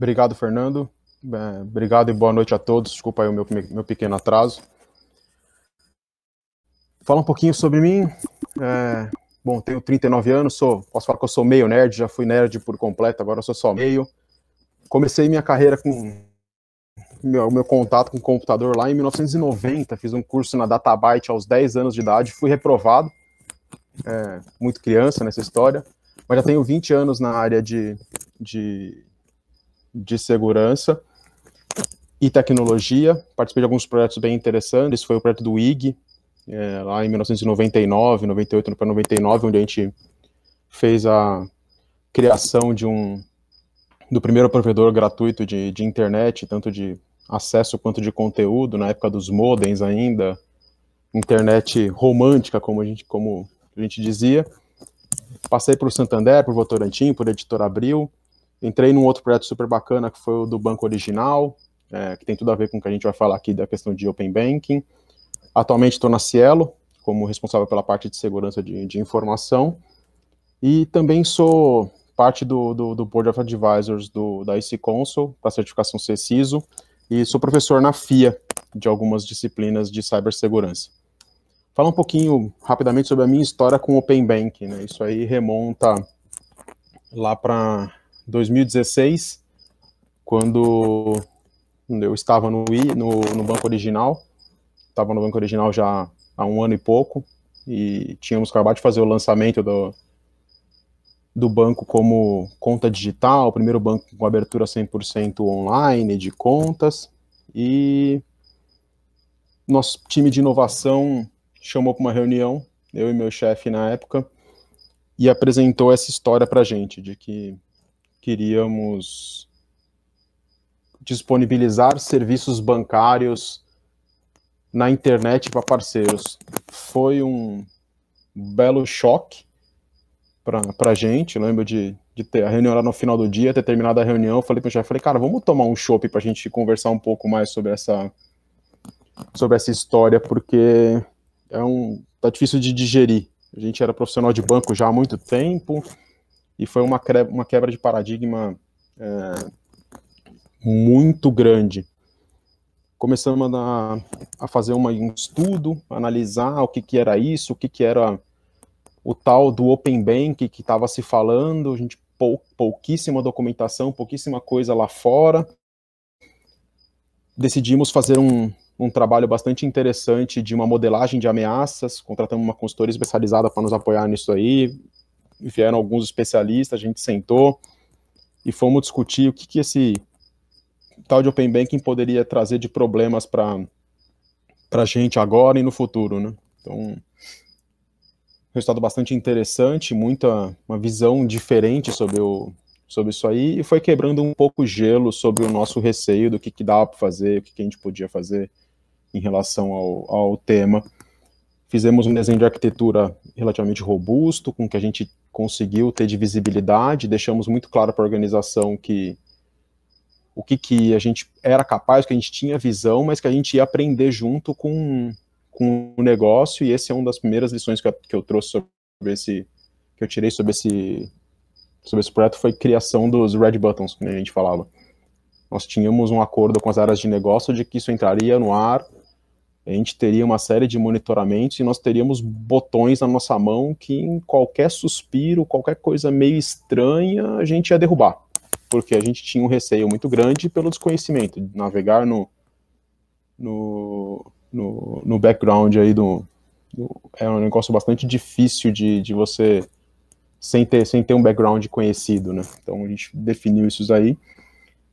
Obrigado, Fernando. É, obrigado e boa noite a todos. Desculpa aí o meu, meu pequeno atraso. Fala um pouquinho sobre mim. É, bom, tenho 39 anos, sou, posso falar que eu sou meio nerd, já fui nerd por completo, agora sou só meio. Comecei minha carreira com meu, meu contato com o computador lá em 1990, fiz um curso na Databyte aos 10 anos de idade, fui reprovado, é, muito criança nessa história, mas já tenho 20 anos na área de, de, de segurança e tecnologia, participei de alguns projetos bem interessantes, foi o projeto do IG, é, lá em 1999, 98 para 99, onde a gente fez a criação de um do primeiro provedor gratuito de, de internet, tanto de acesso quanto de conteúdo, na época dos modems ainda, internet romântica, como a gente, como a gente dizia. Passei por Santander, por Votorantim, por Editor Abril. Entrei num outro projeto super bacana, que foi o do Banco Original, é, que tem tudo a ver com o que a gente vai falar aqui da questão de Open Banking. Atualmente estou na Cielo, como responsável pela parte de segurança de, de informação. E também sou parte do, do, do Board of Advisors do, da IC Console, para certificação CCISO, e sou professor na FIA de algumas disciplinas de cibersegurança. Fala um pouquinho rapidamente sobre a minha história com o Open Bank, né? Isso aí remonta lá para 2016, quando eu estava no, no, no banco original, estava no banco original já há um ano e pouco, e tínhamos acabado de fazer o lançamento do, do banco como conta digital, o primeiro banco com abertura 100% online de contas, e nosso time de inovação chamou para uma reunião, eu e meu chefe na época, e apresentou essa história para a gente, de que queríamos disponibilizar serviços bancários na internet para parceiros. Foi um belo choque, para a gente. Eu lembro de, de ter a reunião lá no final do dia, ter terminado a reunião, eu falei para o chefe, falei, cara, vamos tomar um chopp para a gente conversar um pouco mais sobre essa sobre essa história, porque é um tá difícil de digerir. A gente era profissional de banco já há muito tempo e foi uma, uma quebra de paradigma é, muito grande. Começamos a, a fazer uma, um estudo, analisar o que, que era isso, o que, que era o tal do Open Bank que estava se falando, a gente pou, pouquíssima documentação, pouquíssima coisa lá fora. Decidimos fazer um, um trabalho bastante interessante de uma modelagem de ameaças, contratamos uma consultoria especializada para nos apoiar nisso aí, vieram alguns especialistas, a gente sentou e fomos discutir o que, que esse tal de Open Banking poderia trazer de problemas para a gente agora e no futuro, né? Então, resultado bastante interessante, muita uma visão diferente sobre o sobre isso aí e foi quebrando um pouco o gelo sobre o nosso receio do que, que dava para fazer, o que, que a gente podia fazer em relação ao, ao tema. Fizemos um desenho de arquitetura relativamente robusto, com que a gente conseguiu ter de visibilidade, deixamos muito claro para a organização que o que, que a gente era capaz, que a gente tinha visão, mas que a gente ia aprender junto com, com o negócio, e esse é uma das primeiras lições que eu, que eu trouxe sobre esse, que eu tirei sobre esse, sobre esse projeto, foi criação dos red buttons, que a gente falava. Nós tínhamos um acordo com as áreas de negócio de que isso entraria no ar, a gente teria uma série de monitoramentos e nós teríamos botões na nossa mão que em qualquer suspiro, qualquer coisa meio estranha, a gente ia derrubar. Porque a gente tinha um receio muito grande pelo desconhecimento, de navegar no, no, no, no background aí do, do, É um negócio bastante difícil de, de você. Sem ter, sem ter um background conhecido, né? Então a gente definiu isso aí.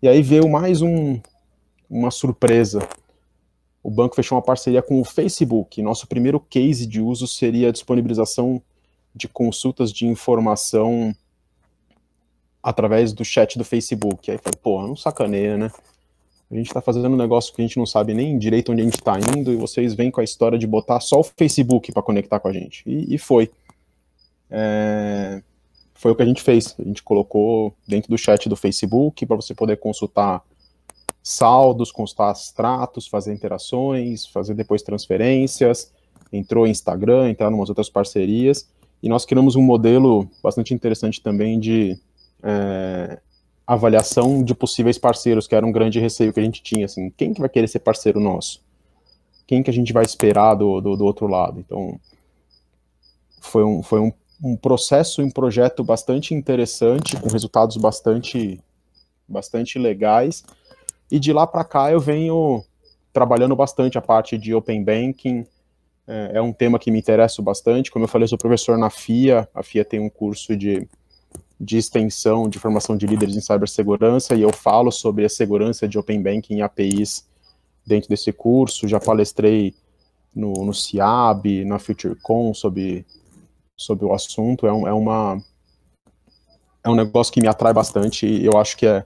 E aí veio mais um, uma surpresa. O banco fechou uma parceria com o Facebook. Nosso primeiro case de uso seria a disponibilização de consultas de informação através do chat do Facebook. Aí falei, pô, não sacaneia, né? A gente está fazendo um negócio que a gente não sabe nem direito onde a gente está indo, e vocês vêm com a história de botar só o Facebook para conectar com a gente. E, e foi. É, foi o que a gente fez. A gente colocou dentro do chat do Facebook para você poder consultar saldos, consultar extratos, fazer interações, fazer depois transferências. Entrou em Instagram, entrar em umas outras parcerias. E nós criamos um modelo bastante interessante também de é, avaliação de possíveis parceiros, que era um grande receio que a gente tinha, assim, quem que vai querer ser parceiro nosso? Quem que a gente vai esperar do, do, do outro lado? Então, foi um, foi um, um processo e um projeto bastante interessante, com resultados bastante, bastante legais, e de lá para cá eu venho trabalhando bastante a parte de Open Banking, é, é um tema que me interessa bastante, como eu falei, eu sou professor na FIA, a FIA tem um curso de de extensão de formação de líderes em cibersegurança e eu falo sobre a segurança de Open Banking e APIs dentro desse curso. Já palestrei no, no CIAB, na FutureCon sobre, sobre o assunto. É, um, é, uma, é um negócio que me atrai bastante e eu acho que é,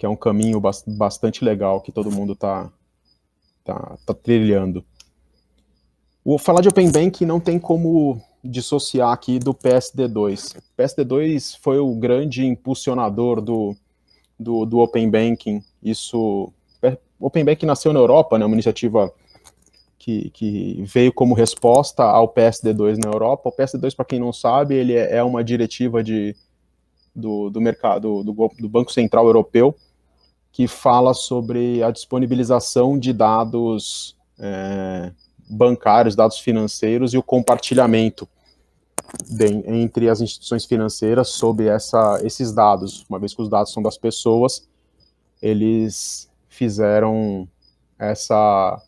que é um caminho bastante legal que todo mundo está tá, tá trilhando. O falar de Open Banking não tem como dissociar aqui do PSD2. O PSD2 foi o grande impulsionador do, do, do Open Banking. Isso, Open Banking nasceu na Europa, né, uma iniciativa que, que veio como resposta ao PSD2 na Europa. O PSD2, para quem não sabe, ele é, é uma diretiva de, do, do mercado do, do Banco Central Europeu que fala sobre a disponibilização de dados é, bancários, dados financeiros e o compartilhamento de, entre as instituições financeiras sobre essa, esses dados. Uma vez que os dados são das pessoas, eles fizeram essa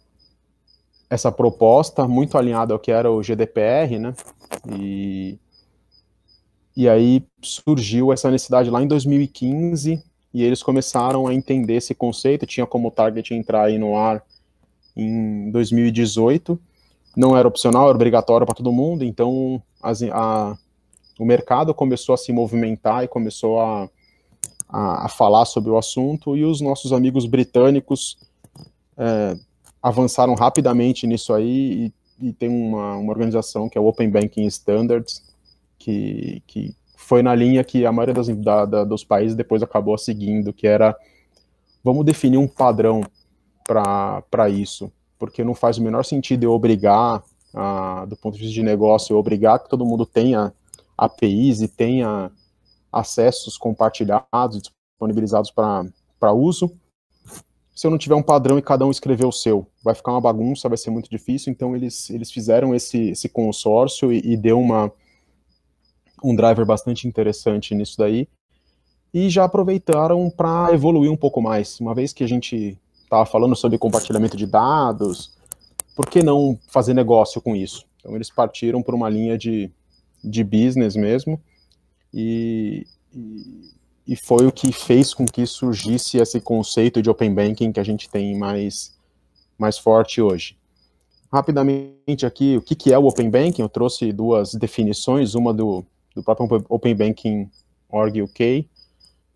essa proposta muito alinhada ao que era o GDPR, né? E, e aí surgiu essa necessidade lá em 2015 e eles começaram a entender esse conceito. Tinha como target entrar aí no ar em 2018. Não era opcional, era obrigatório para todo mundo, então a, o mercado começou a se movimentar e começou a, a, a falar sobre o assunto, e os nossos amigos britânicos é, avançaram rapidamente nisso aí, e, e tem uma, uma organização que é o Open Banking Standards, que, que foi na linha que a maioria das, da, da, dos países depois acabou seguindo, que era vamos definir um padrão para isso, porque não faz o menor sentido eu obrigar, do ponto de vista de negócio, eu obrigar que todo mundo tenha APIs e tenha acessos compartilhados, disponibilizados para uso, se eu não tiver um padrão e cada um escrever o seu. Vai ficar uma bagunça, vai ser muito difícil, então eles, eles fizeram esse, esse consórcio e, e deu uma, um driver bastante interessante nisso daí, e já aproveitaram para evoluir um pouco mais. Uma vez que a gente estava falando sobre compartilhamento de dados, por que não fazer negócio com isso? Então eles partiram por uma linha de, de business mesmo, e, e, e foi o que fez com que surgisse esse conceito de Open Banking que a gente tem mais, mais forte hoje. Rapidamente aqui, o que, que é o Open Banking? Eu trouxe duas definições, uma do, do próprio Open Banking Org UK,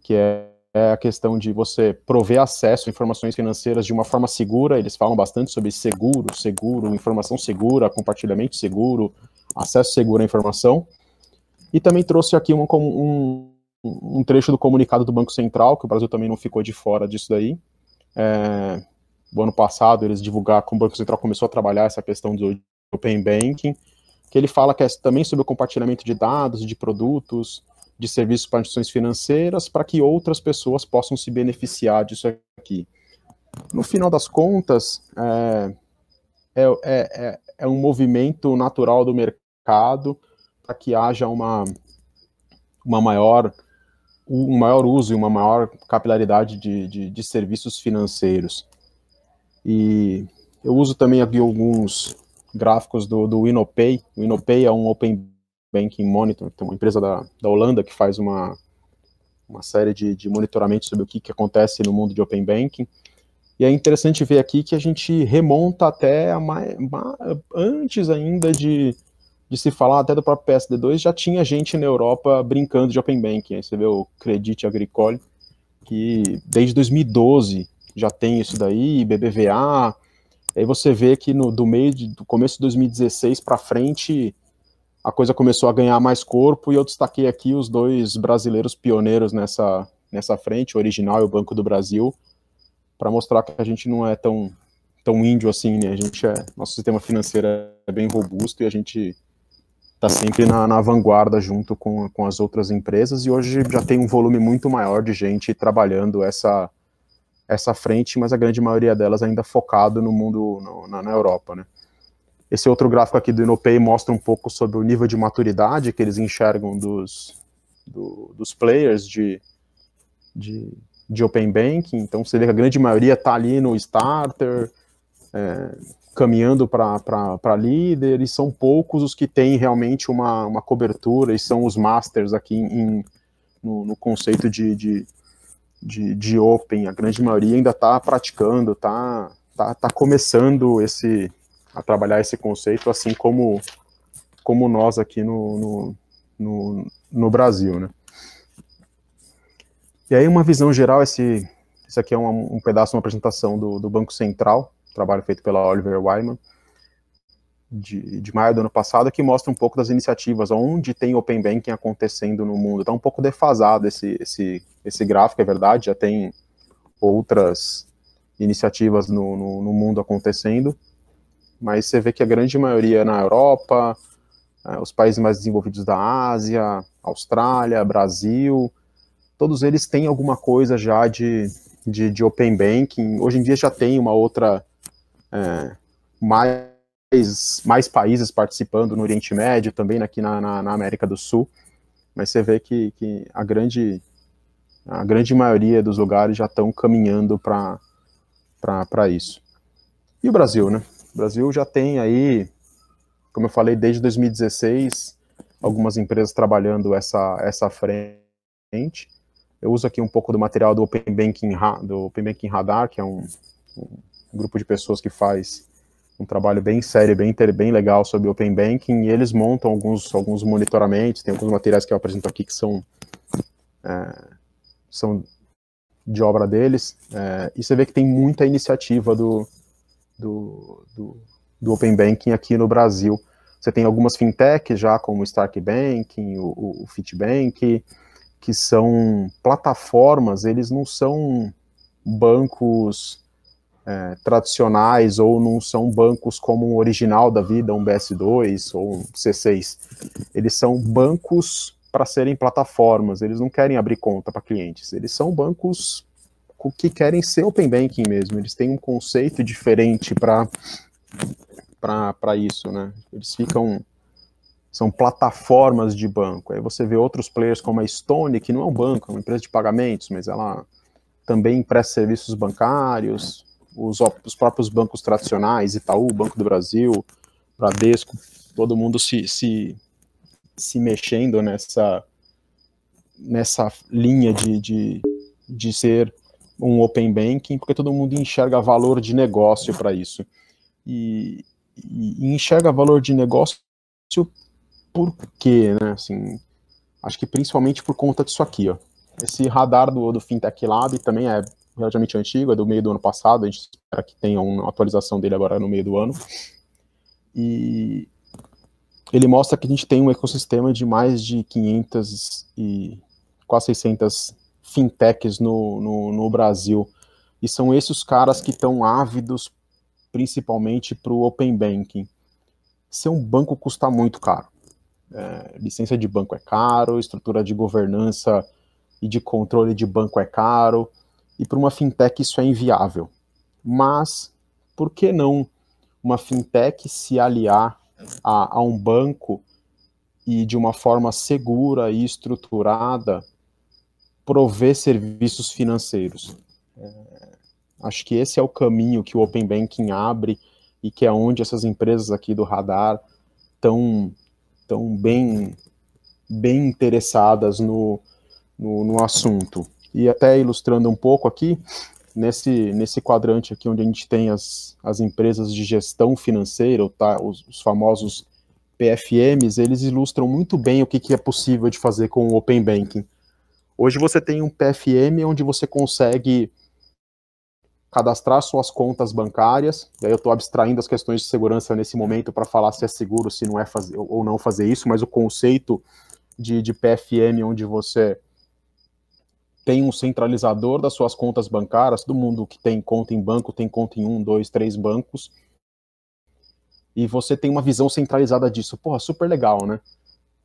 que é é a questão de você prover acesso a informações financeiras de uma forma segura. Eles falam bastante sobre seguro, seguro, informação segura, compartilhamento seguro, acesso seguro à informação. E também trouxe aqui um, um, um trecho do comunicado do Banco Central, que o Brasil também não ficou de fora disso daí. É, o ano passado eles divulgaram, como o Banco Central começou a trabalhar essa questão do Open Banking, que ele fala que é também sobre o compartilhamento de dados, de produtos, de serviços para instituições financeiras para que outras pessoas possam se beneficiar disso aqui. No final das contas, é, é, é, é, é um movimento natural do mercado para que haja uma, uma maior, um maior uso e uma maior capilaridade de, de, de serviços financeiros. E eu uso também aqui alguns gráficos do, do Inopay. O Inopay é um open Banking Monitor, é uma empresa da, da Holanda que faz uma, uma série de, de monitoramento sobre o que, que acontece no mundo de Open Banking. E é interessante ver aqui que a gente remonta até a mais, antes ainda de, de se falar até do próprio PSD2, já tinha gente na Europa brincando de Open Banking. Aí você vê o Credit Agricole, que desde 2012 já tem isso daí, BBVA. Aí você vê que no, do meio de, do começo de 2016 para frente, a coisa começou a ganhar mais corpo e eu destaquei aqui os dois brasileiros pioneiros nessa, nessa frente, o Original e o Banco do Brasil, para mostrar que a gente não é tão, tão índio assim, né? A gente é, nosso sistema financeiro é bem robusto e a gente está sempre na, na, vanguarda junto com, com as outras empresas e hoje já tem um volume muito maior de gente trabalhando essa, essa frente, mas a grande maioria delas ainda focado no mundo, no, na, na, Europa, né. Esse outro gráfico aqui do Inopay mostra um pouco sobre o nível de maturidade que eles enxergam dos, do, dos players de, de, de Open Banking, então você vê que a grande maioria está ali no starter, é, caminhando para líder, e são poucos os que têm realmente uma, uma cobertura, e são os masters aqui em, no, no, conceito de, de, de, de, Open, a grande maioria ainda está praticando, está tá, tá começando esse, a trabalhar esse conceito, assim como, como nós aqui no, no, no, no Brasil, né. E aí uma visão geral, esse, esse aqui é um, um pedaço, uma apresentação do, do Banco Central, trabalho feito pela Oliver Wyman, de, de, maio do ano passado, que mostra um pouco das iniciativas, onde tem Open Banking acontecendo no mundo. Está um pouco defasado esse, esse, esse gráfico, é verdade, já tem outras iniciativas no, no, no mundo acontecendo, mas você vê que a grande maioria é na Europa, é, os países mais desenvolvidos da Ásia, Austrália, Brasil, todos eles têm alguma coisa já de, de, de Open Banking. Hoje em dia já tem uma outra é, mais, mais países participando no Oriente Médio, também aqui na, na, na América do Sul, mas você vê que, que a, grande, a grande maioria dos lugares já estão caminhando para isso. E o Brasil, né? O Brasil já tem aí, como eu falei, desde 2016, algumas empresas trabalhando essa, essa frente. Eu uso aqui um pouco do material do Open Banking, do Open Banking Radar, que é um, um um grupo de pessoas que faz um trabalho bem sério, bem, bem legal sobre Open Banking, e eles montam alguns, alguns monitoramentos, tem alguns materiais que eu apresento aqui que são, é, são de obra deles, é, e você vê que tem muita iniciativa do, do, do, do, Open Banking aqui no Brasil. Você tem algumas fintechs já, como o Stark Banking, o, o Fitbank, que são plataformas, eles não são bancos é, tradicionais ou não são bancos como um original da vida, um BS2 ou um C6. Eles são bancos para serem plataformas, eles não querem abrir conta para clientes, eles são bancos que querem ser open banking mesmo, eles têm um conceito diferente para isso, né? Eles ficam são plataformas de banco. Aí você vê outros players como a Stone, que não é um banco, é uma empresa de pagamentos, mas ela também presta serviços bancários, os, os próprios bancos tradicionais, Itaú, Banco do Brasil, Bradesco, todo mundo se, se, se mexendo nessa, nessa linha de, de, de ser um open banking, porque todo mundo enxerga valor de negócio para isso. E, e, enxerga valor de negócio por quê, né? Assim, acho que principalmente por conta disso aqui, ó. Esse radar do, do Fintech Lab também é relativamente antigo, é do meio do ano passado, a gente espera que tenha uma atualização dele agora no meio do ano. E ele mostra que a gente tem um ecossistema de mais de 500 e quase 600 fintechs no, no, no Brasil. E são esses os caras que estão ávidos principalmente para o Open Banking. Ser um banco custa muito caro. É, licença de banco é caro, estrutura de governança e de controle de banco é caro, e para uma fintech isso é inviável. Mas por que não uma fintech se aliar a, a um banco e de uma forma segura e estruturada prover serviços financeiros? É, acho que esse é o caminho que o Open Banking abre e que é onde essas empresas aqui do radar estão tão bem, bem interessadas no, no, no assunto. E até ilustrando um pouco aqui, nesse, nesse quadrante aqui onde a gente tem as, as empresas de gestão financeira, tá, os, os famosos PFMs, eles ilustram muito bem o que, que é possível de fazer com o Open Banking. Hoje você tem um PFM onde você consegue cadastrar suas contas bancárias, e aí eu estou abstraindo as questões de segurança nesse momento para falar se é seguro, se não é fazer, ou não fazer isso, mas o conceito de, de PFM onde você tem um centralizador das suas contas bancárias, todo mundo que tem conta em banco tem conta em um, dois, três bancos, e você tem uma visão centralizada disso. Porra, super legal, né?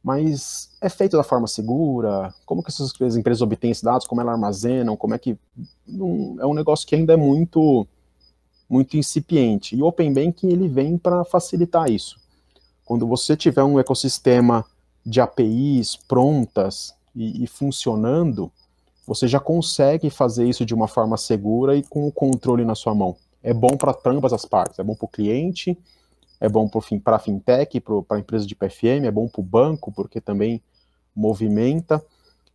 Mas é feito da forma segura? Como que essas empresas obtêm esses dados? Como elas armazenam? Como é que... é um negócio que ainda é muito muito incipiente. E o Open Banking ele vem para facilitar isso. Quando você tiver um ecossistema de APIs prontas e, e, funcionando, você já consegue fazer isso de uma forma segura e com o controle na sua mão. É bom para ambas as partes. É bom para o cliente, é bom para a fintech, para a empresa de PFM, é bom para o banco, porque também movimenta.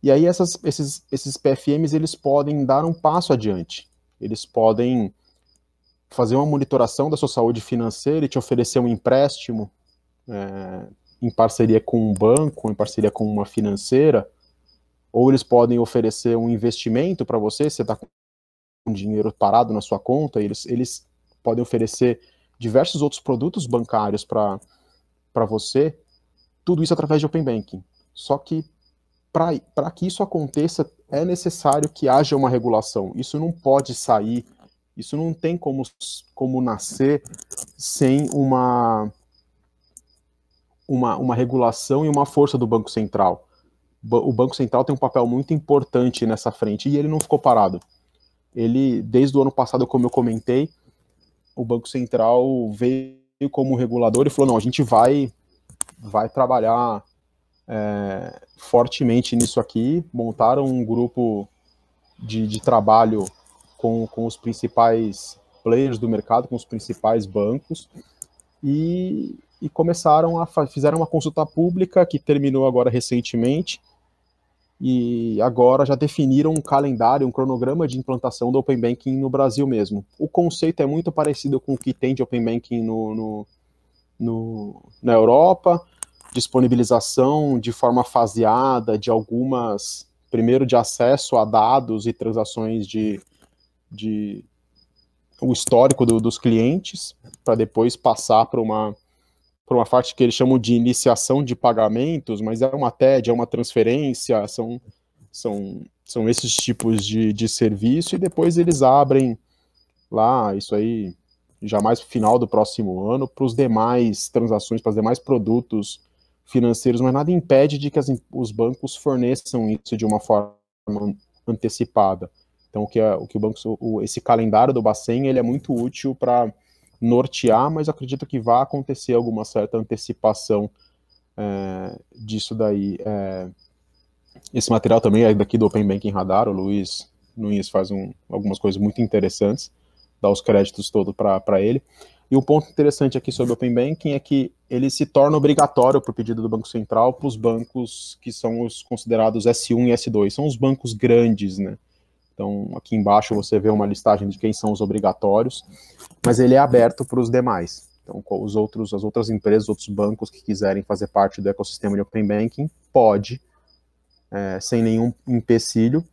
E aí essas, esses, esses PFMs eles podem dar um passo adiante. Eles podem fazer uma monitoração da sua saúde financeira e te oferecer um empréstimo é, em parceria com um banco, em parceria com uma financeira, ou eles podem oferecer um investimento para você, você está com dinheiro parado na sua conta, eles, eles podem oferecer diversos outros produtos bancários para você, tudo isso através de Open Banking. Só que para que isso aconteça, é necessário que haja uma regulação. Isso não pode sair isso não tem como, como nascer sem uma, uma, uma regulação e uma força do Banco Central. O Banco Central tem um papel muito importante nessa frente e ele não ficou parado. Ele, desde o ano passado, como eu comentei, o Banco Central veio como regulador e falou: não, a gente vai, vai trabalhar é, fortemente nisso aqui. Montaram um grupo de, de trabalho com, com os principais players do mercado, com os principais bancos, e, e começaram a fizeram uma consulta pública que terminou agora recentemente, e agora já definiram um calendário, um cronograma de implantação do Open Banking no Brasil mesmo. O conceito é muito parecido com o que tem de Open Banking no, no, no na Europa, disponibilização de forma faseada de algumas, primeiro de acesso a dados e transações de, de o histórico do, dos clientes para depois passar para uma para uma parte que eles chamam de iniciação de pagamentos, mas é uma TED, é uma transferência, são, são, são esses tipos de, de serviço, e depois eles abrem lá, isso aí, já mais final do próximo ano, para os demais transações, para os demais produtos financeiros, mas nada impede de que as, os bancos forneçam isso de uma forma antecipada. Então, o que, é, o, que o banco, o, esse calendário do Bacen, ele é muito útil para nortear, mas acredito que vai acontecer alguma certa antecipação é, disso daí. É, esse material também é daqui do Open Banking Radar, o Luiz Nunes faz um, algumas coisas muito interessantes, dá os créditos todos para ele. E o ponto interessante aqui sobre o Open Banking é que ele se torna obrigatório, por pedido do Banco Central, para os bancos que são os considerados S1 e S2, são os bancos grandes, né? Então, aqui embaixo você vê uma listagem de quem são os obrigatórios, mas ele é aberto para os demais. Então, os outros, as outras empresas, outros bancos que quiserem fazer parte do ecossistema de Open Banking, pode, é, sem nenhum empecilho.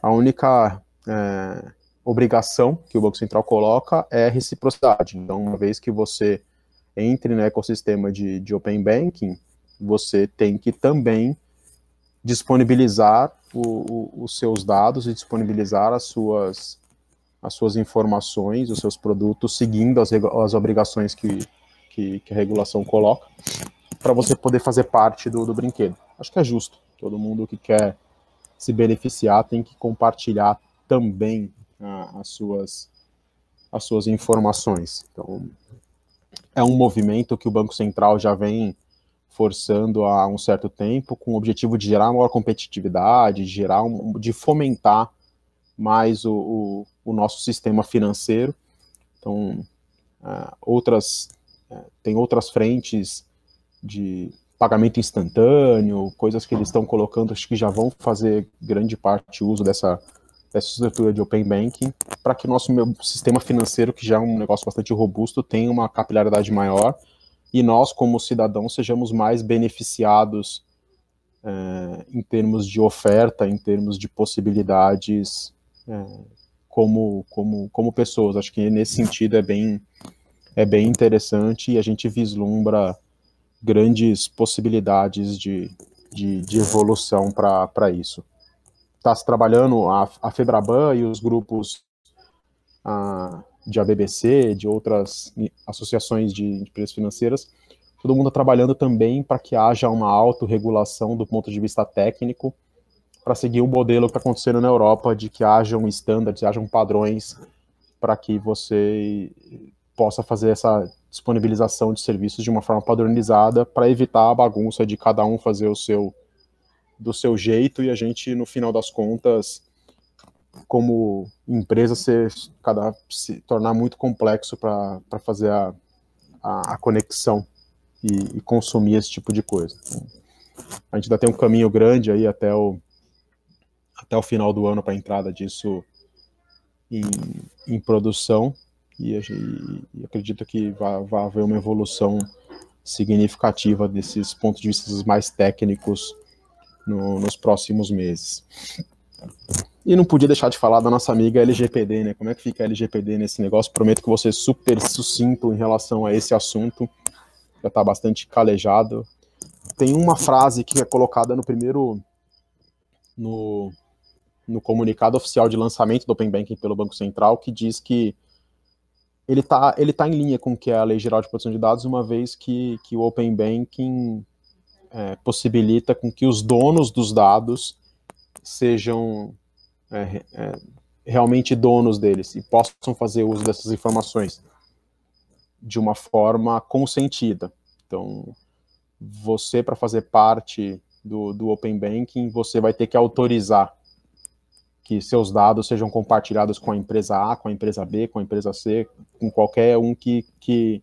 A única é, obrigação que o Banco Central coloca é reciprocidade. Então, uma vez que você entre no ecossistema de, de Open Banking, você tem que também disponibilizar o, o, os seus dados e disponibilizar as suas, as suas informações, os seus produtos, seguindo as, as obrigações que, que, que a regulação coloca, para você poder fazer parte do, do brinquedo. Acho que é justo. Todo mundo que quer se beneficiar tem que compartilhar também ah, as, suas, as suas informações. Então, é um movimento que o Banco Central já vem forçando há um certo tempo, com o objetivo de gerar maior competitividade, de, gerar um, de fomentar mais o, o, o nosso sistema financeiro. Então, uh, outras, uh, tem outras frentes de pagamento instantâneo, coisas que eles estão colocando, acho que já vão fazer grande parte uso dessa, dessa estrutura de Open Banking, para que nosso sistema financeiro, que já é um negócio bastante robusto, tenha uma capilaridade maior e nós, como cidadãos, sejamos mais beneficiados é, em termos de oferta, em termos de possibilidades é, como, como, como pessoas. Acho que nesse sentido é bem, é bem interessante e a gente vislumbra grandes possibilidades de, de, de evolução para isso. Está se trabalhando a, a FEBRABAN e os grupos de ABBC, de outras associações de, empresas financeiras, todo mundo está trabalhando também para que haja uma autorregulação do ponto de vista técnico, para seguir o modelo que está acontecendo na Europa, de que hajam estándares, hajam padrões para que você possa fazer essa disponibilização de serviços de uma forma padronizada para evitar a bagunça de cada um fazer o seu do seu jeito e a gente no final das contas como empresa cada se tornar muito complexo para fazer a, a, a conexão e, e, consumir esse tipo de coisa. A gente ainda tem um caminho grande aí até o até o final do ano para a entrada disso em, em produção e, e, acredito que vai, vai haver uma evolução significativa desses pontos de vista mais técnicos no, nos próximos meses. E não podia deixar de falar da nossa amiga LGPD, né? Como é que fica a LGPD nesse negócio? Prometo que você super sucinto em relação a esse assunto. Já está bastante calejado. Tem uma frase que é colocada no primeiro no, no comunicado oficial de lançamento do Open Banking pelo Banco Central que diz que ele está ele tá em linha com o que é a Lei Geral de Proteção de Dados, uma vez que, que o Open Banking é, possibilita com que os donos dos dados sejam é, é, realmente donos deles e possam fazer uso dessas informações de uma forma consentida. Então, você, para fazer parte do, do Open Banking, você vai ter que autorizar que seus dados sejam compartilhados com a empresa A, com a empresa B, com a empresa C, com qualquer um que, que,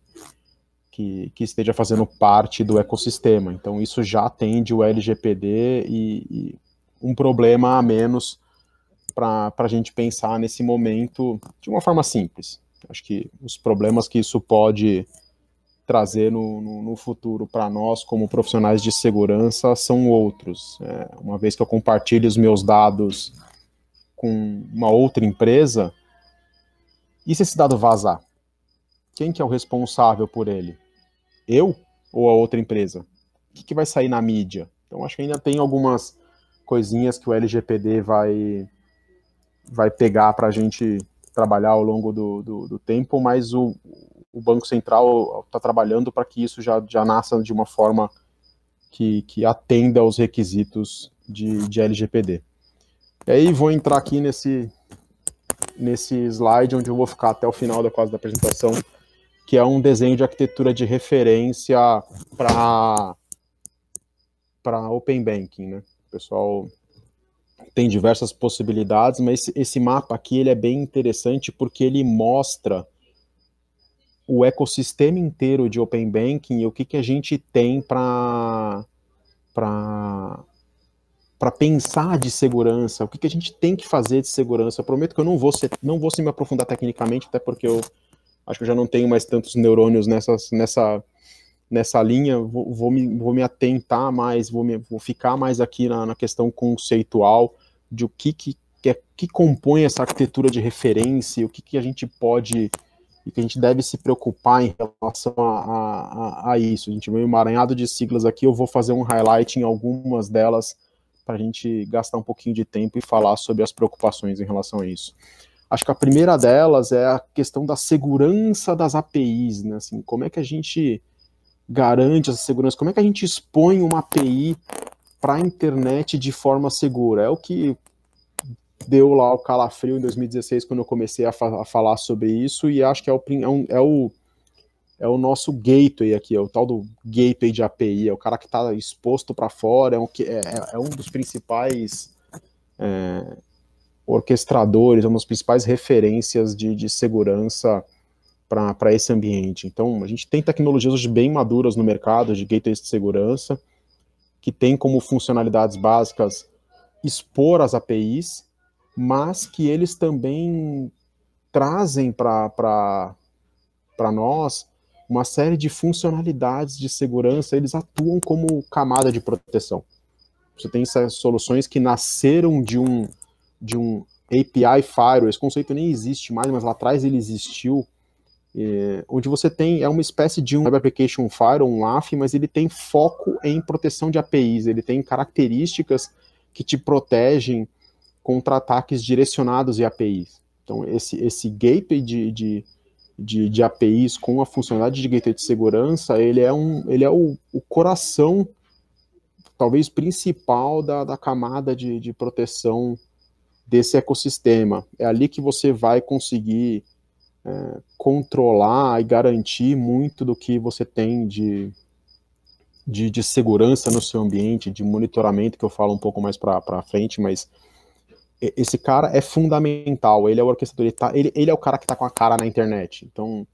que, que esteja fazendo parte do ecossistema. Então, isso já atende o LGPD e, e um problema a menos para a gente pensar nesse momento de uma forma simples. Acho que os problemas que isso pode trazer no, no, no futuro para nós, como profissionais de segurança, são outros. É, uma vez que eu compartilho os meus dados com uma outra empresa, e se esse dado vazar? Quem que é o responsável por ele? Eu ou a outra empresa? O que, que vai sair na mídia? Então acho que ainda tem algumas coisinhas que o LGPD vai vai pegar para a gente trabalhar ao longo do, do, do tempo, mas o, o, Banco Central está trabalhando para que isso já, já nasça de uma forma que, que atenda aos requisitos de, de LGPD. E aí vou entrar aqui nesse, nesse slide onde eu vou ficar até o final da quase da apresentação, que é um desenho de arquitetura de referência para para Open Banking, né? O pessoal tem diversas possibilidades, mas esse, esse mapa aqui ele é bem interessante porque ele mostra o ecossistema inteiro de Open Banking e o que, que a gente tem para para pensar de segurança, o que, que a gente tem que fazer de segurança. Eu prometo que eu não vou, ser, não vou se me aprofundar tecnicamente, até porque eu acho que eu já não tenho mais tantos neurônios nessas, nessa, nessa linha, vou, vou, me, vou me atentar mais, vou, me, vou ficar mais aqui na, na questão conceitual de o que, que, que, é, que compõe essa arquitetura de referência, o que, que a gente pode e que a gente deve se preocupar em relação a, a, a isso. A gente veio emaranhado de siglas aqui, eu vou fazer um highlight em algumas delas para a gente gastar um pouquinho de tempo e falar sobre as preocupações em relação a isso. Acho que a primeira delas é a questão da segurança das APIs, né? Assim, como é que a gente garante essa segurança? Como é que a gente expõe uma API para a internet de forma segura? É o que deu lá o calafrio em 2016 quando eu comecei a, fa a falar sobre isso e acho que é o, é, um, é o é o nosso gateway aqui, é o tal do gateway de API, é o cara que está exposto para fora, é um, é, é, um dos principais é, orquestradores, é uma das principais referências de, de segurança para esse ambiente. Então, a gente tem tecnologias hoje bem maduras no mercado de gateways de segurança, que tem como funcionalidades básicas expor as APIs, mas que eles também trazem para nós uma série de funcionalidades de segurança, eles atuam como camada de proteção. Você tem essas soluções que nasceram de um, de um API Firewall, esse conceito nem existe mais, mas lá atrás ele existiu, é, onde você tem, é uma espécie de um Web Application Firewall, um WAF, mas ele tem foco em proteção de APIs, ele tem características que te protegem contra ataques direcionados em APIs. Então, esse, esse gateway de, de, de, de APIs com a funcionalidade de gateway de segurança, ele é, um, ele é o, o coração, talvez principal, da, da camada de, de proteção desse ecossistema. É ali que você vai conseguir é, controlar e garantir muito do que você tem de, de, de, segurança no seu ambiente, de monitoramento, que eu falo um pouco mais para frente, mas esse cara é fundamental, ele é o orquestrador, ele, tá, ele, ele é o cara que está com a cara na internet. Então,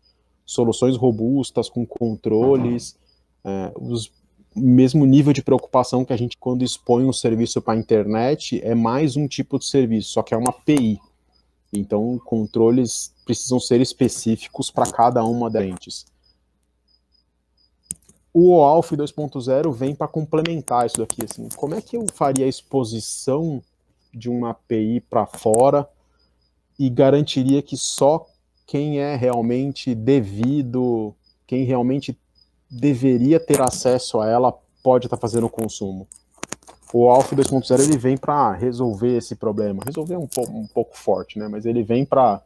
soluções robustas, com controles, é, os mesmo nível de preocupação que a gente quando expõe um serviço para a internet é mais um tipo de serviço, só que é uma API. Então, controles precisam ser específicos para cada uma das entes. O OAuth 2.0 vem para complementar isso daqui. Assim, como é que eu faria a exposição de uma API para fora e garantiria que só quem é realmente devido, quem realmente deveria ter acesso a ela pode estar tá fazendo o consumo? o Alpha 2.0 ele vem para resolver esse problema. Resolver é um, um pouco forte, né? Mas ele vem para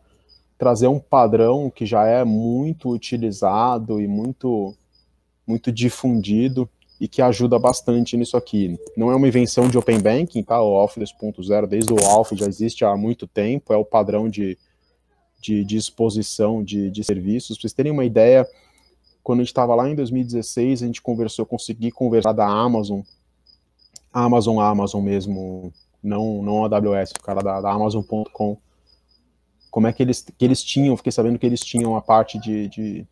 trazer um padrão que já é muito utilizado e muito muito difundido e que ajuda bastante nisso aqui. Não é uma invenção de Open Banking, tá? O Alpha 2.0, desde o Alpha já existe há muito tempo, é o padrão de, de, de exposição de, de serviços. Para vocês terem uma ideia, quando a gente estava lá em 2016, a gente conversou, consegui conversar da Amazon Amazon, Amazon mesmo, não, não a AWS, o cara da, da Amazon.com, como é que eles, que eles tinham, fiquei sabendo que eles tinham a parte de, de,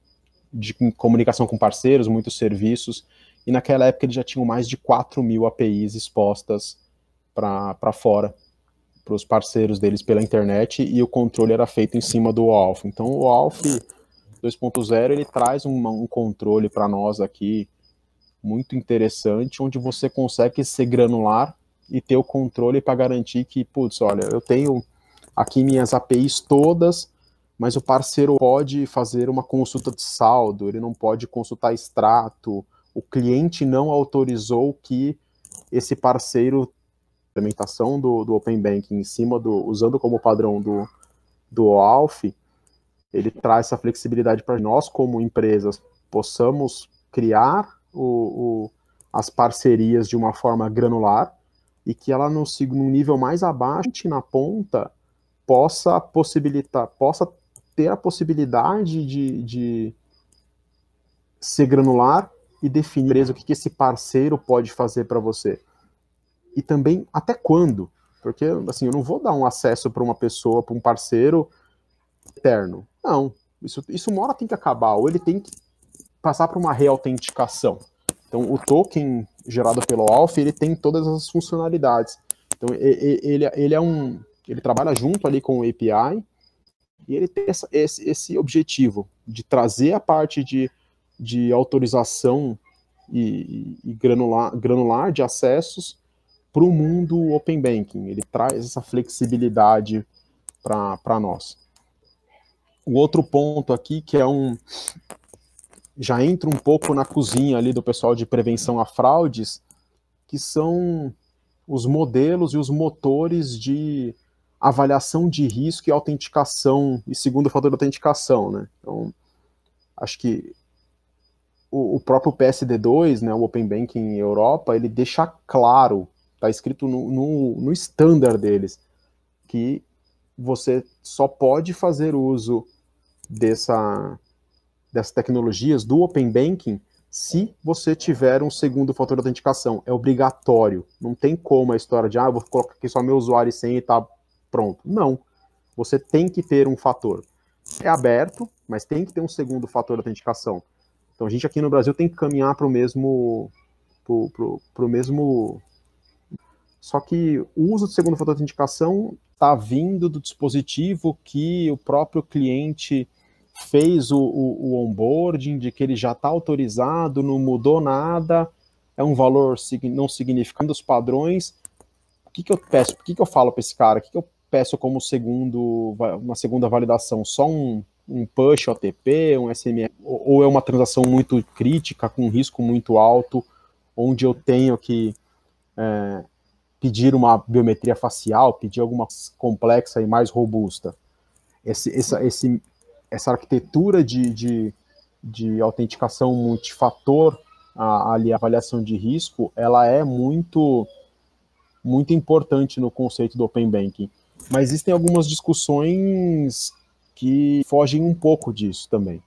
de comunicação com parceiros, muitos serviços, e naquela época eles já tinham mais de 4 mil APIs expostas para fora, para os parceiros deles pela internet, e o controle era feito em cima do OAuth. Então o OAuth 2.0 ele traz um, um controle para nós aqui, muito interessante, onde você consegue ser granular e ter o controle para garantir que, putz, olha, eu tenho aqui minhas APIs todas, mas o parceiro pode fazer uma consulta de saldo, ele não pode consultar extrato, o cliente não autorizou que esse parceiro implementação do, do Open Banking em cima do, usando como padrão do, do OAuth, ele traz essa flexibilidade para nós como empresas possamos criar o, o, as parcerias de uma forma granular e que ela no, no nível mais abaixo, na ponta, possa possibilitar, possa ter a possibilidade de, de ser granular e definir o que, que esse parceiro pode fazer para você. E também até quando, porque assim, eu não vou dar um acesso para uma pessoa, para um parceiro eterno. Não, isso, isso uma hora tem que acabar, ou ele tem que passar para uma reautenticação. Então, o token gerado pelo Alpha, ele tem todas as funcionalidades. Então, ele, ele é um, ele trabalha junto ali com o API e ele tem essa, esse, esse objetivo de trazer a parte de, de autorização e, e granular, granular de acessos para o mundo Open Banking. Ele traz essa flexibilidade para nós. O outro ponto aqui, que é um, já entra um pouco na cozinha ali do pessoal de prevenção a fraudes, que são os modelos e os motores de avaliação de risco e autenticação e segundo fator de autenticação, né? Então, acho que o, o, próprio PSD2, né, o Open Banking Europa, ele deixa claro, está escrito no, no, no standard deles, que você só pode fazer uso dessa dessas tecnologias do Open Banking se você tiver um segundo fator de autenticação. É obrigatório. Não tem como a história de, ah, vou colocar aqui só meu usuário senha e tá pronto. Não. Você tem que ter um fator. É aberto, mas tem que ter um segundo fator de autenticação. Então a gente aqui no Brasil tem que caminhar para o mesmo. Pro, pro mesmo. Só que o uso do segundo fator de autenticação está vindo do dispositivo que o próprio cliente fez o, o, o onboarding, de que ele já está autorizado, não mudou nada, é um valor não significando os padrões. O que, que eu peço? O que, que eu falo para esse cara? O que, que eu peço como segundo, uma segunda validação? Só um, um push OTP, um SMS, ou é uma transação muito crítica, com risco muito alto, onde eu tenho que é, pedir uma biometria facial, pedir alguma complexa e mais robusta? esse, essa, esse, essa arquitetura de, de, de autenticação multifator, a, ali, a avaliação de risco, ela é muito, muito importante no conceito do Open Banking. Mas existem algumas discussões que fogem um pouco disso também.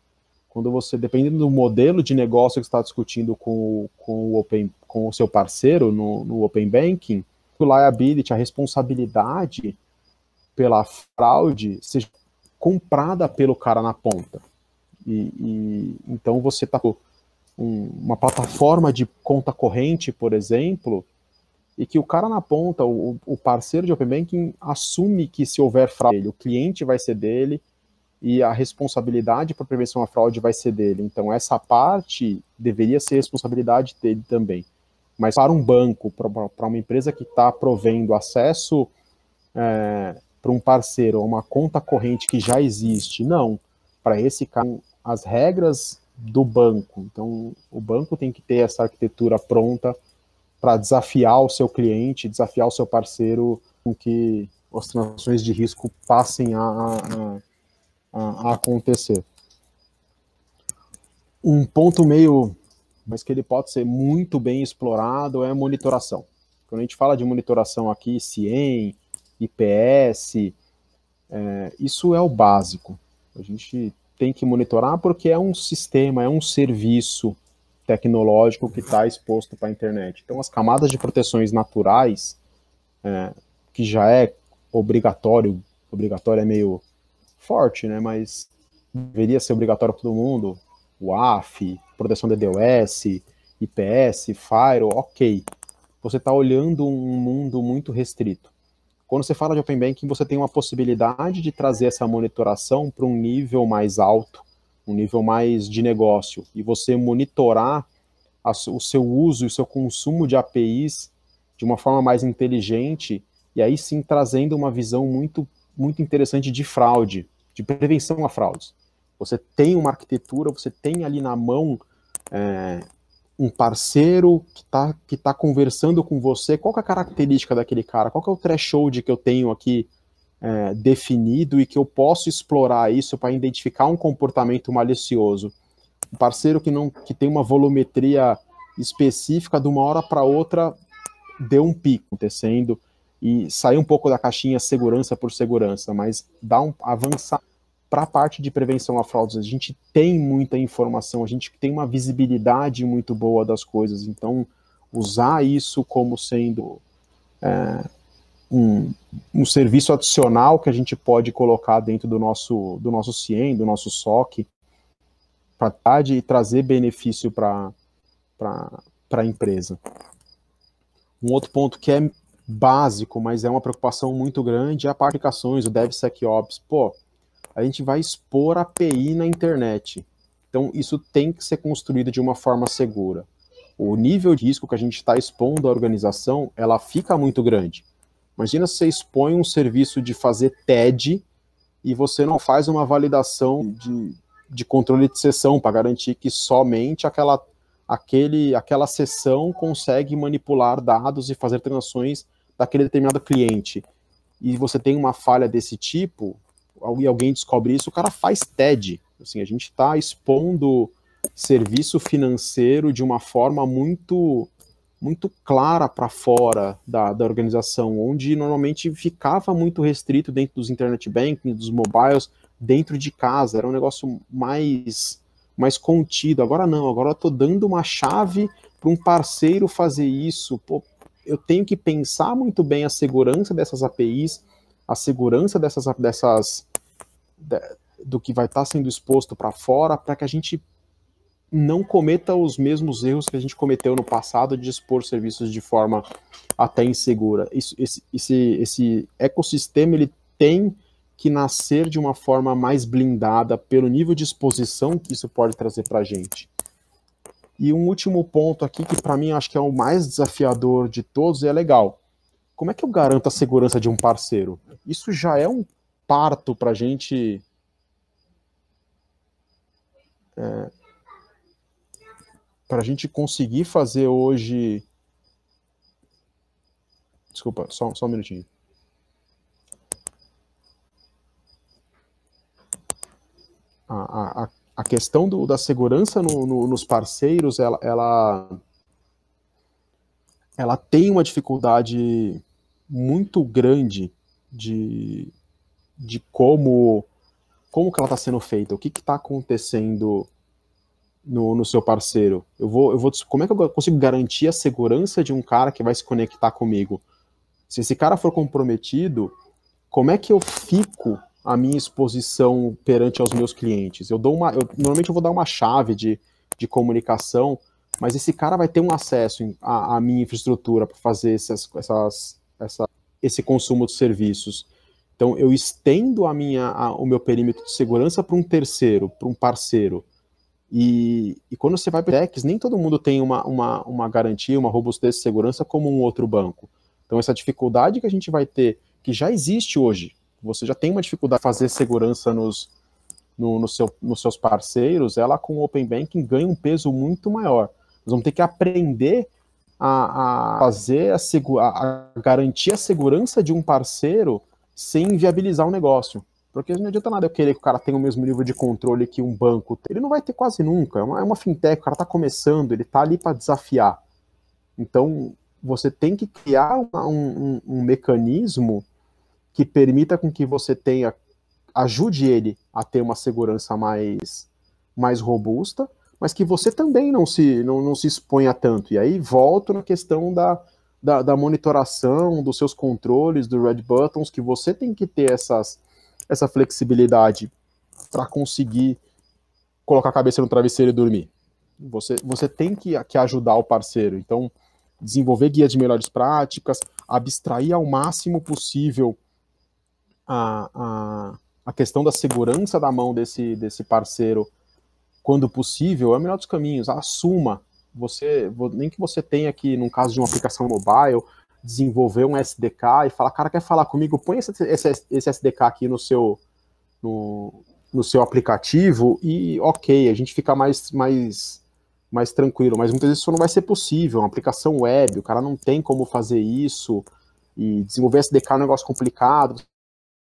Quando você, dependendo do modelo de negócio que está discutindo com, com, o, open, com o seu parceiro no, no Open Banking, o liability, a responsabilidade pela fraude seja comprada pelo cara na ponta. E, e então você está com um, uma plataforma de conta corrente, por exemplo, e que o cara na ponta, o, o parceiro de Open Banking, assume que se houver fraude, o cliente vai ser dele e a responsabilidade para prevenção à fraude vai ser dele. Então, essa parte deveria ser responsabilidade dele também. Mas para um banco, para uma empresa que está provendo acesso é, para um parceiro a uma conta corrente que já existe, não. Para esse caso, as regras do banco. Então, o banco tem que ter essa arquitetura pronta para desafiar o seu cliente, desafiar o seu parceiro com que as transações de risco passem a, a, a, a acontecer. Um ponto meio, mas que ele pode ser muito bem explorado é a monitoração. Quando a gente fala de monitoração aqui, CIEM, IPS, é, isso é o básico. A gente tem que monitorar porque é um sistema, é um serviço tecnológico que está exposto para a internet. Então, as camadas de proteções naturais, é, que já é obrigatório, obrigatório é meio forte, né? Mas deveria ser obrigatório para todo mundo. WAF, proteção DDoS, IPS, Firewall, ok. Você está olhando um mundo muito restrito. Quando você fala de Open Banking, você tem uma possibilidade de trazer essa monitoração para um nível mais alto, um nível mais de negócio, e você monitorar a, o seu uso e o seu consumo de APIs de uma forma mais inteligente, e aí sim trazendo uma visão muito, muito interessante de fraude, de prevenção a fraudes. Você tem uma arquitetura, você tem ali na mão é, um parceiro que está que tá conversando com você, qual é a característica daquele cara, qual é o threshold que eu tenho aqui é, definido e que eu posso explorar isso para identificar um comportamento malicioso. Um parceiro que não que tem uma volumetria específica de uma hora para outra deu um pico acontecendo e sair um pouco da caixinha segurança por segurança, mas dá um avançar para a parte de prevenção a fraudes. A gente tem muita informação, a gente tem uma visibilidade muito boa das coisas, então usar isso como sendo é, um, um, serviço adicional que a gente pode colocar dentro do nosso, do nosso CIEM, do nosso SOC, para e trazer benefício para a empresa. Um outro ponto que é básico, mas é uma preocupação muito grande, é a parte de aplicações, o DevSecOps. Pô, a gente vai expor API na internet. Então, isso tem que ser construído de uma forma segura. O nível de risco que a gente está expondo à organização, ela fica muito grande. Imagina se você expõe um serviço de fazer TED e você não faz uma validação de, de controle de sessão para garantir que somente aquela, aquele, aquela sessão consegue manipular dados e fazer transações daquele determinado cliente. E você tem uma falha desse tipo, e alguém descobre isso, o cara faz TED. Assim, a gente está expondo serviço financeiro de uma forma muito muito clara para fora da, da organização, onde normalmente ficava muito restrito dentro dos internet banking, dos mobiles, dentro de casa, era um negócio mais mais contido. Agora não, agora eu estou dando uma chave para um parceiro fazer isso. Pô, eu tenho que pensar muito bem a segurança dessas APIs, a segurança dessas, dessas do que vai estar sendo exposto para fora, para que a gente não cometa os mesmos erros que a gente cometeu no passado de expor serviços de forma até insegura. Isso, esse, esse, esse ecossistema ele tem que nascer de uma forma mais blindada pelo nível de exposição que isso pode trazer para a gente. E um último ponto aqui, que para mim acho que é o mais desafiador de todos, e é legal. Como é que eu garanto a segurança de um parceiro? Isso já é um parto para a gente é, para a gente conseguir fazer hoje. Desculpa, só, só um minutinho. questão do, da segurança no, no, nos parceiros, ela, ela, ela tem uma dificuldade muito grande de, de como, como que ela está sendo feita, o que está acontecendo no, no seu parceiro. Eu vou, eu vou, como é que eu consigo garantir a segurança de um cara que vai se conectar comigo? Se esse cara for comprometido, como é que eu fico a minha exposição perante aos meus clientes? Eu dou uma, eu, normalmente eu vou dar uma chave de, de comunicação, mas esse cara vai ter um acesso à, minha infraestrutura para fazer essas, essas, essa, esse consumo de serviços. Então eu estendo a minha, a, o meu perímetro de segurança para um terceiro, para um parceiro. E, e, quando você vai para techs, nem todo mundo tem uma, uma, uma garantia, uma robustez de segurança como um outro banco. Então essa dificuldade que a gente vai ter, que já existe hoje, você já tem uma dificuldade de fazer segurança nos, no, no seu, nos seus parceiros, ela com o Open Banking ganha um peso muito maior. Nós vamos ter que aprender a, a fazer a, a, garantir a segurança de um parceiro sem viabilizar o negócio. Porque não adianta nada eu querer que o cara tenha o mesmo nível de controle que um banco. Ele não vai ter quase nunca. É uma, é uma fintech, o cara está começando, ele está ali para desafiar. Então, você tem que criar um, um, um mecanismo que permita com que você tenha, ajude ele a ter uma segurança mais, mais robusta, mas que você também não se, não, não se exponha tanto. E aí volto na questão da, da, da monitoração, dos seus controles, do red buttons, que você tem que ter essas, essa flexibilidade para conseguir colocar a cabeça no travesseiro e dormir. Você, você tem que, que ajudar o parceiro. Então, desenvolver guias de melhores práticas, abstrair ao máximo possível a, a, a questão da segurança da mão desse, desse parceiro quando possível é o melhor dos caminhos. Assuma. Você, nem que você tenha aqui, no caso de uma aplicação mobile, desenvolver um SDK e falar, cara, quer falar comigo? Põe esse, esse, esse SDK aqui no seu, no, no seu aplicativo e ok, a gente fica mais, mais, mais tranquilo. Mas muitas vezes isso não vai ser possível. Uma aplicação web, o cara não tem como fazer isso. E desenvolver SDK é um negócio complicado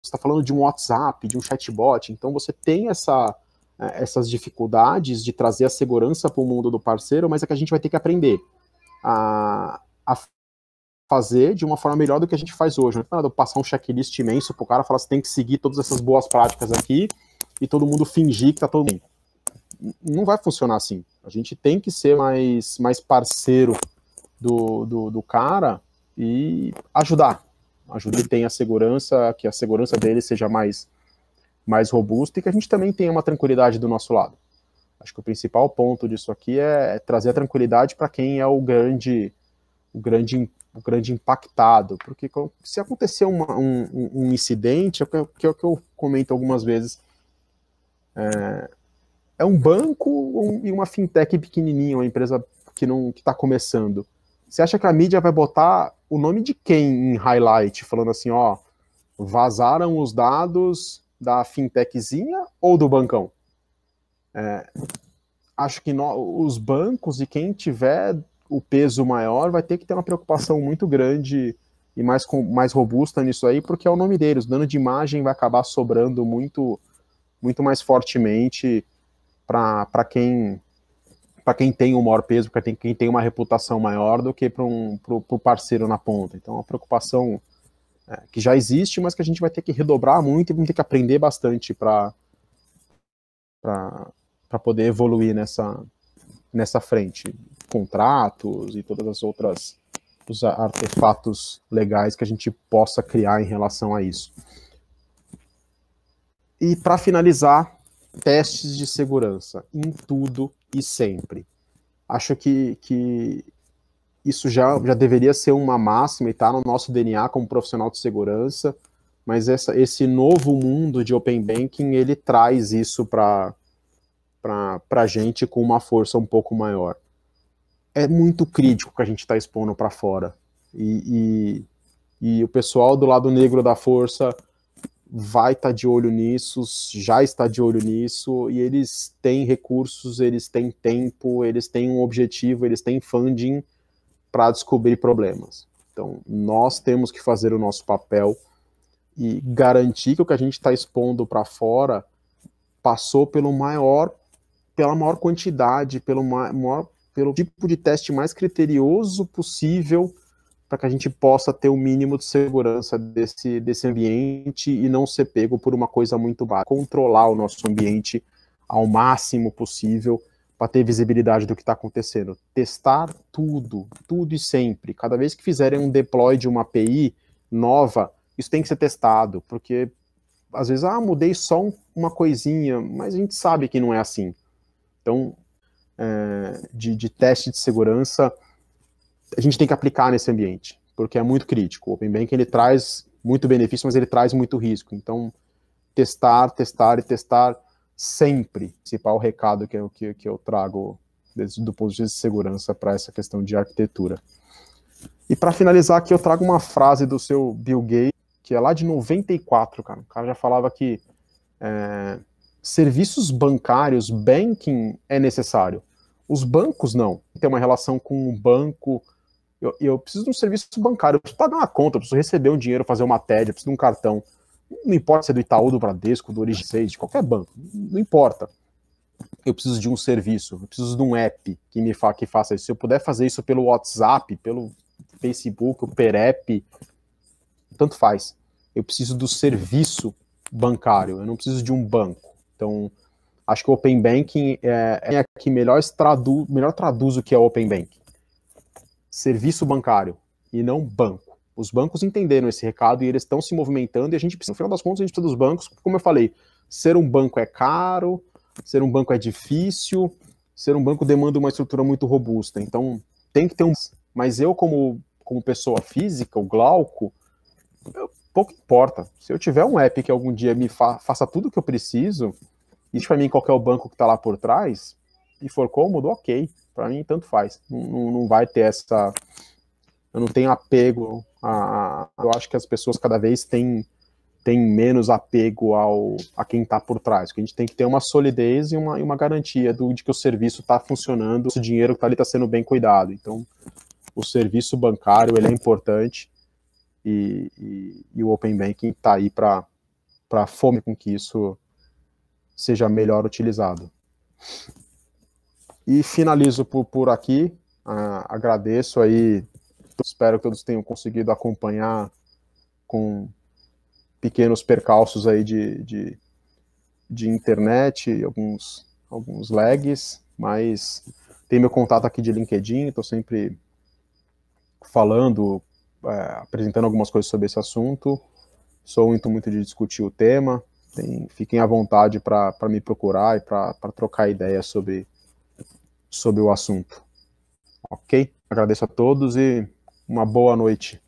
está falando de um WhatsApp, de um chatbot, então você tem essa, é, essas dificuldades de trazer a segurança para o mundo do parceiro, mas é que a gente vai ter que aprender a, a fazer de uma forma melhor do que a gente faz hoje. Não é nada passar um checklist imenso para o cara falar, você tem que seguir todas essas boas práticas aqui e todo mundo fingir que está todo bem. Não vai funcionar assim. A gente tem que ser mais, mais parceiro do, do, do cara e ajudar ajude ele tenha segurança, que a segurança dele seja mais, mais robusta e que a gente também tenha uma tranquilidade do nosso lado. Acho que o principal ponto disso aqui é, trazer a tranquilidade para quem é o grande, o grande, o grande impactado, porque se acontecer uma, um, um, incidente, é o que, é que eu comento algumas vezes, é, é um banco e uma fintech pequenininha, uma empresa que não está começando. Você acha que a mídia vai botar o nome de quem em highlight, falando assim, ó, vazaram os dados da fintechzinha ou do bancão? É, acho que no, os bancos e quem tiver o peso maior vai ter que ter uma preocupação muito grande e mais, com, mais robusta nisso aí, porque é o nome deles. O dano de imagem vai acabar sobrando muito, muito mais fortemente para quem para quem tem um maior peso, para quem tem uma reputação maior do que para um pro, parceiro na ponta. Então, é uma preocupação é, que já existe, mas que a gente vai ter que redobrar muito e vamos ter que aprender bastante para poder evoluir nessa, nessa frente. Contratos e todas as outras os artefatos legais que a gente possa criar em relação a isso. E para finalizar, testes de segurança em tudo e sempre. Acho que, que isso já, já deveria ser uma máxima e está no nosso DNA como profissional de segurança, mas essa, esse novo mundo de Open Banking, ele traz isso para a gente com uma força um pouco maior. É muito crítico que a gente está expondo para fora. E, e, e o pessoal do lado negro da força vai estar tá de olho nisso, já está de olho nisso, e eles têm recursos, eles têm tempo, eles têm um objetivo, eles têm funding para descobrir problemas. Então, nós temos que fazer o nosso papel e garantir que o que a gente está expondo para fora passou pelo maior pela maior quantidade, pelo maior, pelo tipo de teste mais criterioso possível para que a gente possa ter o mínimo de segurança desse, desse ambiente e não ser pego por uma coisa muito básica. Controlar o nosso ambiente ao máximo possível para ter visibilidade do que está acontecendo. Testar tudo, tudo e sempre. Cada vez que fizerem um deploy de uma API nova, isso tem que ser testado, porque às vezes, ah, mudei só um, uma coisinha, mas a gente sabe que não é assim. Então, é, de, de teste de segurança, a gente tem que aplicar nesse ambiente, porque é muito crítico. O Open Bank ele traz muito benefício, mas ele traz muito risco. Então, testar, testar e testar sempre. Principal recado que eu, que, que eu trago desde, do ponto de vista de segurança para essa questão de arquitetura. E para finalizar aqui, eu trago uma frase do seu Bill Gates, que é lá de 94, cara. O cara já falava que é, serviços bancários, banking é necessário. Os bancos não. Tem uma relação com um banco eu, eu preciso de um serviço bancário, eu preciso pagar uma conta, eu preciso receber um dinheiro, fazer uma TED, eu preciso de um cartão. Não importa se é do Itaú, do Bradesco, do Origem 6, de qualquer banco, não importa. Eu preciso de um serviço, eu preciso de um app que me fa que faça isso. Se eu puder fazer isso pelo WhatsApp, pelo Facebook, o Perep, tanto faz. Eu preciso do serviço bancário, eu não preciso de um banco. Então, acho que o Open Banking é, é que melhor, tradu melhor traduz o que é Open Banking serviço bancário e não banco. Os bancos entenderam esse recado e eles estão se movimentando e a gente, no final das contas, a gente precisa dos bancos, como eu falei, ser um banco é caro, ser um banco é difícil, ser um banco demanda uma estrutura muito robusta. Então, tem que ter um. Mas eu, como, como pessoa física, o Glauco, eu, pouco importa. Se eu tiver um app que algum dia me fa faça tudo o que eu preciso, isso para mim qualquer banco que está lá por trás, e for cômodo, ok para mim tanto faz. Não, não vai ter essa. Eu não tenho apego a. Eu acho que as pessoas cada vez têm, têm menos apego ao, a quem está por trás. Que a gente tem que ter uma solidez e uma, e uma garantia do, de que o serviço está funcionando, o dinheiro que está ali está sendo bem cuidado. Então, o serviço bancário ele é importante e, e, e o Open Banking está aí para fome com que isso seja melhor utilizado. E finalizo por, por aqui. Uh, agradeço aí. Espero que todos tenham conseguido acompanhar com pequenos percalços aí de, de, de internet, alguns, alguns lags, mas tem meu contato aqui de LinkedIn, estou sempre falando, é, apresentando algumas coisas sobre esse assunto. Sou muito, muito de discutir o tema. Tem, fiquem à vontade para me procurar e para trocar ideias sobre, sobre o assunto. Ok? Agradeço a todos e uma boa noite.